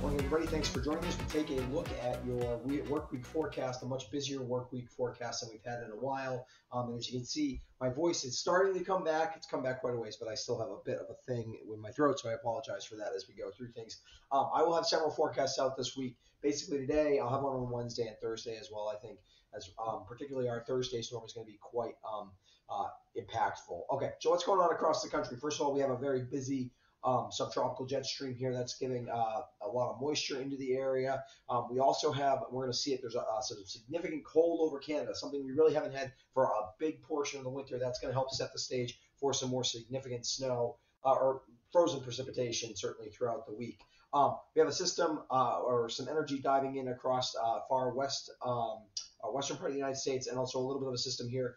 Morning, everybody. Thanks for joining us. We take a look at your work week forecast, a much busier work week forecast than we've had in a while. Um, and as you can see, my voice is starting to come back. It's come back quite a ways, but I still have a bit of a thing with my throat, so I apologize for that as we go through things. Um, I will have several forecasts out this week. Basically, today I'll have one on Wednesday and Thursday as well. I think, as um, particularly our Thursday storm is going to be quite um, uh, impactful. Okay, so what's going on across the country? First of all, we have a very busy um, subtropical jet stream here that's giving uh, a lot of moisture into the area. Um, we also have, we're going to see it, there's a, a sort of significant cold over Canada, something we really haven't had for a big portion of the winter. That's going to help set the stage for some more significant snow uh, or frozen precipitation, certainly throughout the week. Um, we have a system uh, or some energy diving in across uh, far west, um, uh, western part of the United States, and also a little bit of a system here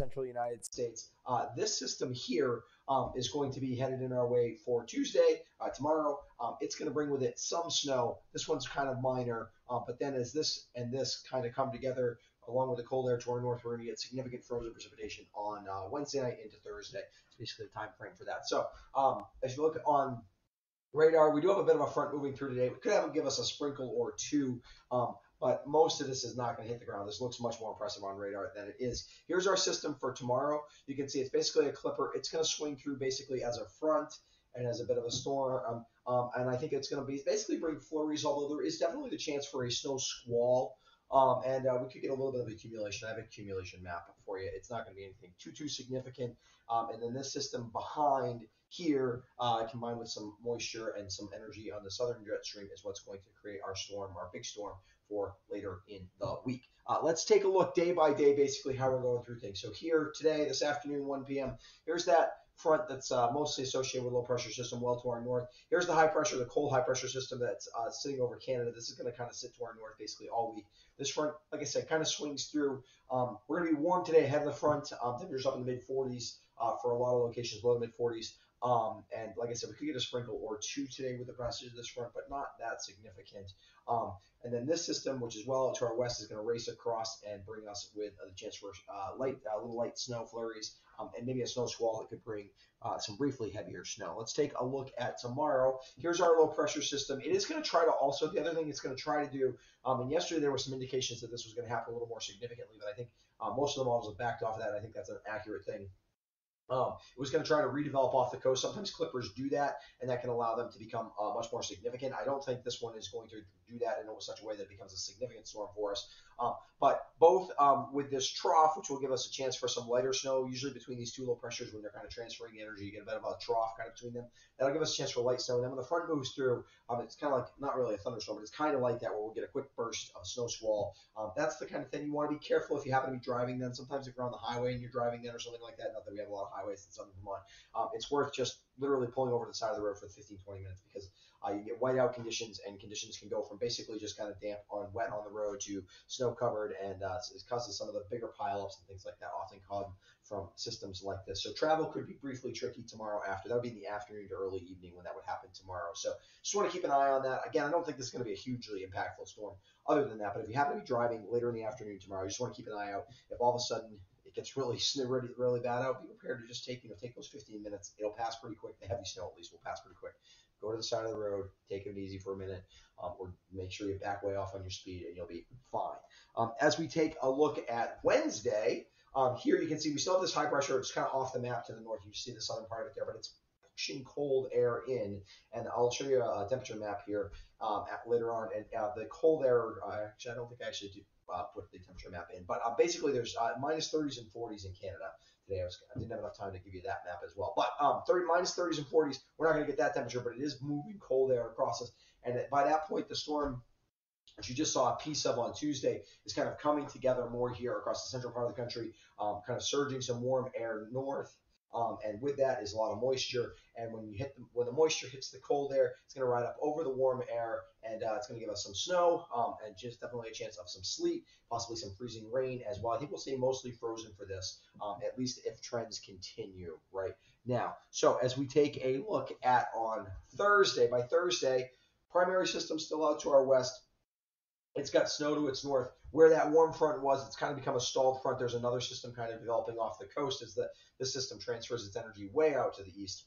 central United States. Uh, this system here um, is going to be headed in our way for Tuesday, uh, tomorrow. Um, it's going to bring with it some snow. This one's kind of minor, uh, but then as this and this kind of come together, along with the cold air to our north, we're going to get significant frozen precipitation on uh, Wednesday night into Thursday. It's basically the time frame for that. So um, as you look on radar, we do have a bit of a front moving through today. We could have them give us a sprinkle or two. Um, but most of this is not going to hit the ground. This looks much more impressive on radar than it is. Here's our system for tomorrow. You can see it's basically a clipper. It's going to swing through basically as a front and as a bit of a storm. Um, um, and I think it's going to be basically bring flurries, although there is definitely the chance for a snow squall. Um, and uh, we could get a little bit of accumulation. I have an accumulation map for you. It's not going to be anything too, too significant. Um, and then this system behind here, uh, combined with some moisture and some energy on the southern jet stream, is what's going to create our storm, our big storm for later in the week. Uh, let's take a look day by day, basically how we're going through things. So here today, this afternoon, 1 p.m., here's that front that's uh, mostly associated with low pressure system well to our north. Here's the high pressure, the cold high pressure system that's uh, sitting over Canada. This is going to kind of sit to our north basically all week. This front, like I said, kind of swings through. Um, we're going to be warm today ahead of the front. Um, temperatures up in the mid 40s uh, for a lot of locations, low to mid 40s. Um, and like I said, we could get a sprinkle or two today with the passage of this front, but not that significant. Um, and then this system, which is well to our west, is going to race across and bring us with a chance for uh, light, uh, little light snow flurries, um, and maybe a snow squall that could bring uh, some briefly heavier snow. Let's take a look at tomorrow. Here's our low pressure system. It is going to try to also, the other thing it's going to try to do, um, and yesterday there were some indications that this was going to happen a little more significantly, but I think uh, most of the models have backed off of that. I think that's an accurate thing. Um, it was going to try to redevelop off the coast. Sometimes clippers do that, and that can allow them to become uh, much more significant. I don't think this one is going to do that in such a way that it becomes a significant storm for us. Um, but both um, with this trough, which will give us a chance for some lighter snow, usually between these two low pressures when they're kind of transferring the energy, you get a bit of a trough kind of between them. That'll give us a chance for light snow. And then when the front moves through, um, it's kind of like not really a thunderstorm, but it's kind of like that where we'll get a quick burst of snow squall. Um, that's the kind of thing you want to be careful if you happen to be driving then. Sometimes if you're on the highway and you're driving then or something like that, not that we have a lot of highways in southern Vermont, um, it's worth just literally pulling over to the side of the road for 15, 20 minutes because uh, you get whiteout conditions, and conditions can go from basically just kind of damp on wet on the road to snow covered, and uh, it causes some of the bigger pileups and things like that often come from systems like this. So travel could be briefly tricky tomorrow after. That would be in the afternoon to early evening when that would happen tomorrow. So just want to keep an eye on that. Again, I don't think this is going to be a hugely impactful storm other than that, but if you happen to be driving later in the afternoon tomorrow, you just want to keep an eye out. If all of a sudden it gets really really, really bad out, be prepared to just take you know take those 15 minutes. It'll pass pretty quick. The heavy snow at least will pass pretty quick go to the side of the road, take it easy for a minute, um, or make sure you back way off on your speed, and you'll be fine. Um, as we take a look at Wednesday, um, here you can see we still have this high pressure. It's kind of off the map to the north. You see the southern part of it there, but it's pushing cold air in. And I'll show you a temperature map here um, at, later on. And uh, the cold air, uh, actually, I don't think I actually do uh, put the temperature map in, but uh, basically there's uh, minus 30s and 40s in Canada today. I, was, I didn't have enough time to give you that map as well. But um, 30 minus 30s and 40s, we're not going to get that temperature, but it is moving cold air across us. And by that point, the storm, which you just saw a piece of on Tuesday, is kind of coming together more here across the central part of the country, um, kind of surging some warm air north um, and with that is a lot of moisture. And when you hit the, when the moisture hits the cold air, it's going to ride up over the warm air, and uh, it's going to give us some snow um, and just definitely a chance of some sleet, possibly some freezing rain as well. I think we'll stay mostly frozen for this, um, at least if trends continue right now. So as we take a look at on Thursday, by Thursday, primary system still out to our west. It's got snow to its north. Where that warm front was, it's kind of become a stalled front. There's another system kind of developing off the coast as the, the system transfers its energy way out to the east.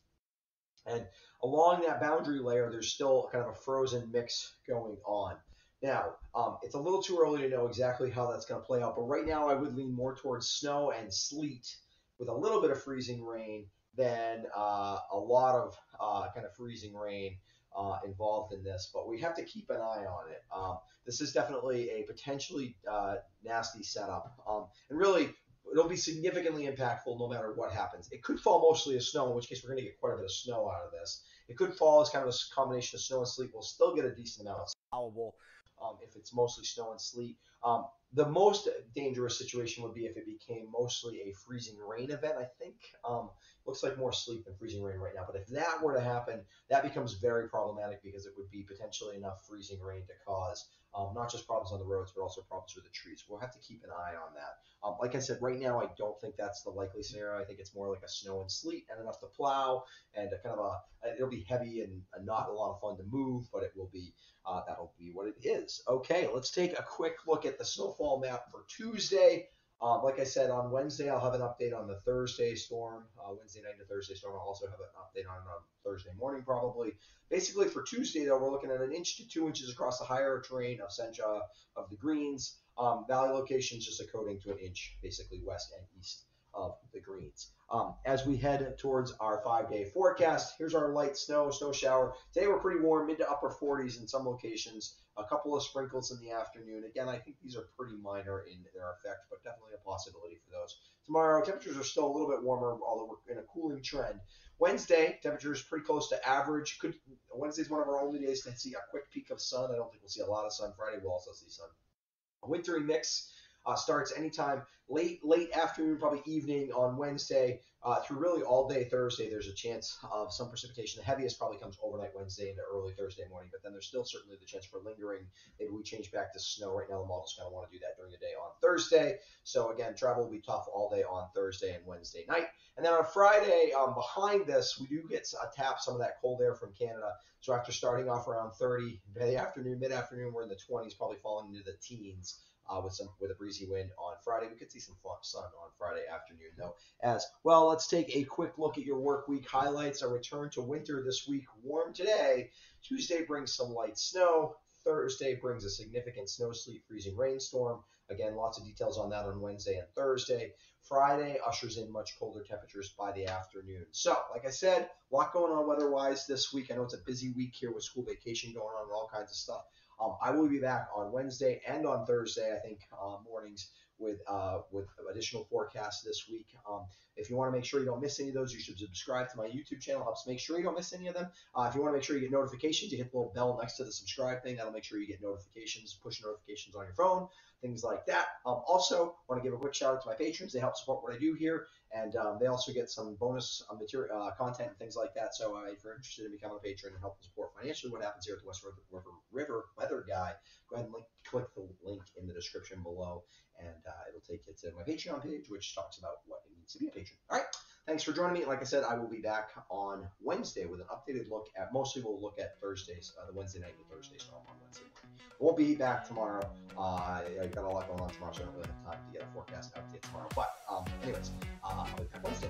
And along that boundary layer, there's still kind of a frozen mix going on. Now, um, it's a little too early to know exactly how that's going to play out, but right now I would lean more towards snow and sleet with a little bit of freezing rain than uh, a lot of uh, kind of freezing rain uh, involved in this. But we have to keep an eye on it. Um, this is definitely a potentially uh, nasty setup, um, and really it'll be significantly impactful no matter what happens. It could fall mostly as snow, in which case we're going to get quite a bit of snow out of this. It could fall as kind of a combination of snow and sleet. We'll still get a decent amount. Allowable um, if it's mostly snow and sleet. Um, the most dangerous situation would be if it became mostly a freezing rain event. I think um, looks like more sleet than freezing rain right now. But if that were to happen, that becomes very problematic because it would be potentially enough freezing rain to cause um, not just problems on the roads, but also problems with the trees. We'll have to keep an eye on that. Um, like I said, right now I don't think that's the likely scenario. I think it's more like a snow and sleet and enough to plow and a kind of a it'll be heavy and, and not a lot of fun to move, but it will be uh, that'll be what it is. Okay, let's take a quick look at the snowfall map for Tuesday. Um, like I said, on Wednesday, I'll have an update on the Thursday storm. Uh, Wednesday night to Thursday storm. I'll also have an update on, on Thursday morning, probably. Basically, for Tuesday, though, we're looking at an inch to two inches across the higher terrain of Senja of the greens. Um, valley locations just a coating to an inch, basically west and east of the greens. Um, as we head towards our five day forecast, here's our light snow, snow shower. Today we're pretty warm, mid to upper 40s in some locations, a couple of sprinkles in the afternoon. Again, I think these are pretty minor in their effect, but definitely a possibility for those. Tomorrow, temperatures are still a little bit warmer, although we're in a cooling trend. Wednesday, temperatures pretty close to average. Could Wednesday's one of our only days to see a quick peek of sun. I don't think we'll see a lot of sun. Friday, we'll also see sun. A wintry mix uh, starts anytime late late afternoon, probably evening on Wednesday uh, through really all day Thursday. There's a chance of some precipitation. The heaviest probably comes overnight Wednesday into early Thursday morning, but then there's still certainly the chance for lingering. Maybe we change back to snow. Right now, the models kind of want to do that during the day on Thursday. So again, travel will be tough all day on Thursday and Wednesday night. And then on Friday, um, behind this, we do get a tap some of that cold air from Canada. So after starting off around 30 by the afternoon, mid afternoon, we're in the 20s, probably falling into the teens uh, with some with a breezy wind on Friday. We could see some sun on Friday afternoon though. As well, let's take a quick look at your work week highlights. A return to winter this week. Warm today. Tuesday brings some light snow. Thursday brings a significant snow, sleet, freezing rainstorm. Again, lots of details on that on Wednesday and Thursday. Friday ushers in much colder temperatures by the afternoon. So, like I said, a lot going on weather-wise this week. I know it's a busy week here with school vacation going on and all kinds of stuff. Um, I will be back on Wednesday and on Thursday, I think, uh, mornings with uh, with additional forecasts this week. Um, if you want to make sure you don't miss any of those, you should subscribe to my YouTube channel. Helps make sure you don't miss any of them. Uh, if you want to make sure you get notifications, you hit the little bell next to the subscribe thing. That'll make sure you get notifications, push notifications on your phone, things like that. Um, also, want to give a quick shout out to my patrons. They help support what I do here, and um, they also get some bonus uh, material, uh, content and things like that. So uh, if you're interested in becoming a patron and help support financially what happens here at the West River, River Weather Guy, go ahead and link, click the link in the description below and uh, it'll take you to my Patreon page, which talks about what it means to be a patron. All right, thanks for joining me. Like I said, I will be back on Wednesday with an updated look at. Mostly, we'll look at Thursdays, uh, the Wednesday night and Thursday storm on Wednesday. Won't be back tomorrow. Uh, I got a lot going on tomorrow, so I don't really have time to get a forecast update tomorrow. But, um, anyways, uh, I'll be back Wednesday.